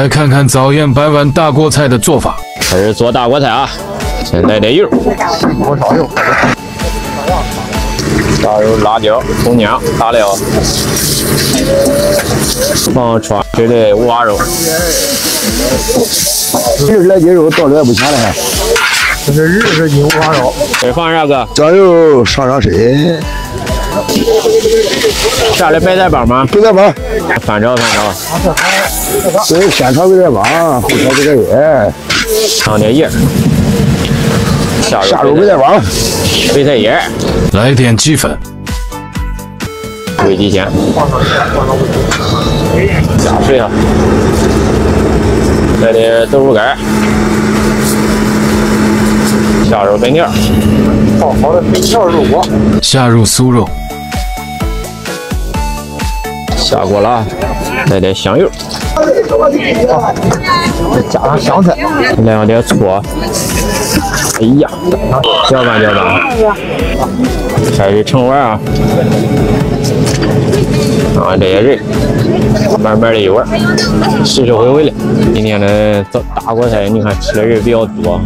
来看看早宴白碗大锅菜的做法。开始做大锅菜啊，先来点油，多少油？加入辣椒、葱姜、大料，放川式的五花肉。日来斤肉到了也不钱了还。这是日式金五花肉。再放啥哥？酱油上上身。下来白菜帮吗？白菜帮。翻炒翻炒。对，先炒白菜帮，后炒白菜叶。放点盐。下入白菜帮。白菜叶。来点鸡粉。煨鸡鲜。加水啊。来点豆腐干。下入粉条。泡好的粉条入锅。下入酥肉。下锅了，来点香油，再加上香菜，来上点醋，哎呀，搅拌搅拌，开始盛碗啊，啊这些人，慢慢的一会儿，时时回回的，今天的大锅菜，你看吃的人比较多。